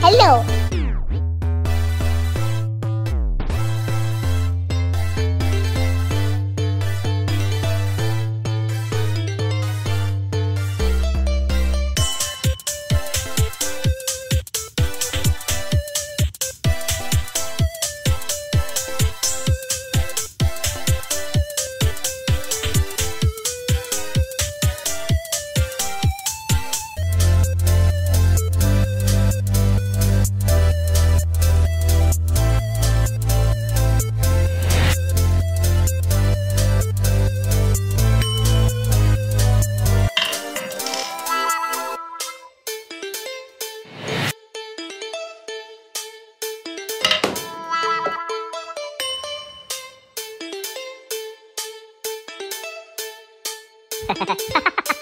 Hello. 哈哈哈哈哈